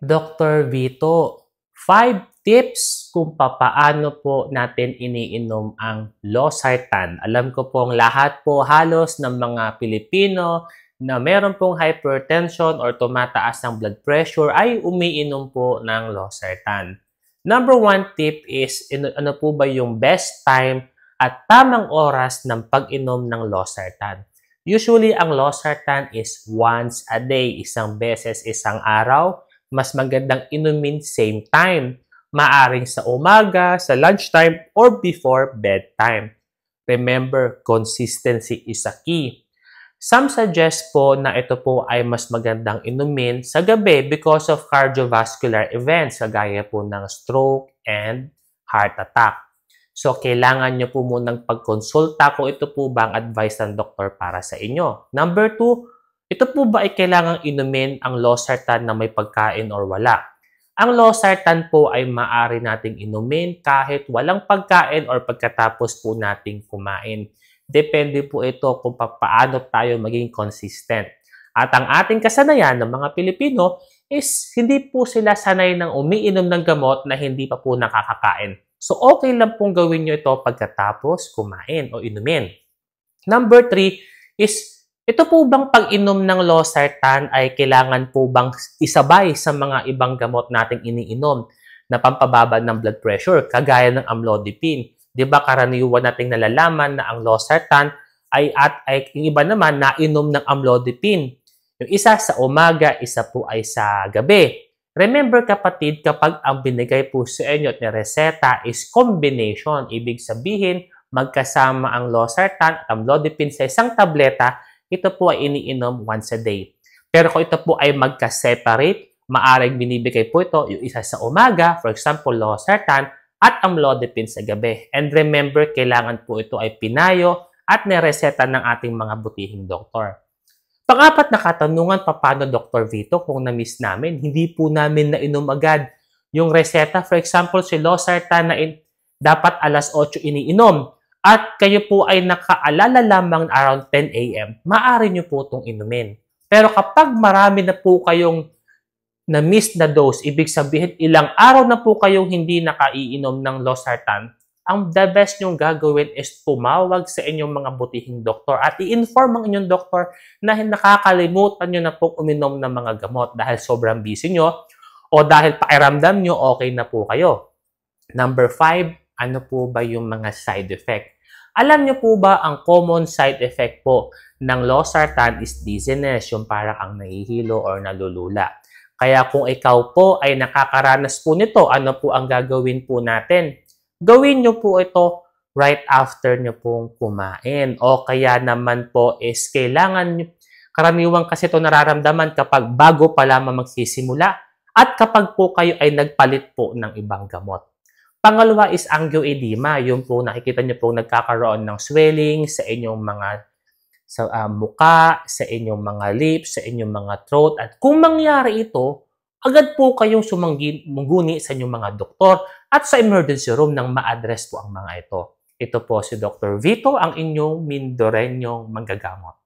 Dr. Vito, 5 tips kung papaano po natin iniinom ang losartan. Alam ko pong lahat po halos ng mga Pilipino na meron pong hypertension or tumataas ng blood pressure ay umiinom po ng losartan. Number one tip is ano po ba yung best time at tamang oras ng pag-inom ng losartan. Usually, ang losartan is once a day, isang beses, isang araw mas magandang inumin same time. Maaring sa umaga, sa lunchtime, or before bedtime. Remember, consistency is a key. Some suggest po na ito po ay mas magandang inumin sa gabi because of cardiovascular events kagaya po ng stroke and heart attack. So, kailangan nyo po munang pagkonsulta kung ito po ba ang advice ng doktor para sa inyo. Number two, ito po ba ay kailangang inumin ang losartan na may pagkain or wala? Ang losartan po ay maaari nating inumin kahit walang pagkain or pagkatapos po nating kumain. Depende po ito kung paano tayo maging consistent. At ang ating kasanayan ng mga Pilipino is hindi po sila sanay ng umiinom ng gamot na hindi pa po nakakakain. So okay lang pong gawin nyo ito pagkatapos kumain o inumin. Number three is ito po bang pag-inom ng losartan ay kailangan po bang isabay sa mga ibang gamot nating iniinom na pampababa ng blood pressure, kagaya ng amlodipine? Di ba karaniwan nating nalalaman na ang losartan ay at ay yung iba naman nainom ng amlodipine. Yung isa sa umaga, isa po ay sa gabi. Remember kapatid, kapag ang binigay po sa inyo at reseta is combination, ibig sabihin magkasama ang losartan at amlodipine sa isang tableta, ito po ay iniinom once a day. Pero kung ito po ay magka-separate, maaring binibigay po ito yung isa sa umaga, for example, losartan, at amlodipine sa gabi. And remember, kailangan po ito ay pinayo at nereseta ng ating mga butihing doktor. Pangapat na katanungan, paano Dr. Vito kung na-miss namin? Hindi po namin nainom agad yung reseta. For example, si losartan na in, dapat alas 8 iniinom at kayo po ay nakaalala lamang around 10 a.m., maaari nyo po itong inumin. Pero kapag marami na po kayong na-miss na dose, ibig sabihin ilang araw na po kayong hindi nakaiinom ng losartan, ang the best nyong gagawin is tumawag sa inyong mga butihing doktor at i-inform ang inyong doktor na nakakalimutan nyo na po uminom ng mga gamot dahil sobrang busy nyo o dahil pakiramdam nyo okay na po kayo. Number five, ano po ba yung mga side effect. Alam niyo po ba ang common side effect po ng losartan is dizziness, yung parang ang nahihilo or nalulula. Kaya kung ikaw po ay nakakaranas po nito, ano po ang gagawin po natin? Gawin niyo po ito right after niyo pong kumain. O kaya naman po is kailangan niyo, karaniwang kasi ito nararamdaman kapag bago pa lamang magsisimula at kapag po kayo ay nagpalit po ng ibang gamot. Pangalawa is angioedema. Yung po nakikita niyo po nagkakaroon ng swelling sa inyong mga sa uh, muka, sa inyong mga lips, sa inyong mga throat. At kung mangyari ito, agad po kayong sumangguni sa inyong mga doktor at sa emergency room nang ma-address po ang mga ito. Ito po si Dr. Vito, ang inyong Mindorenyong manggagamot.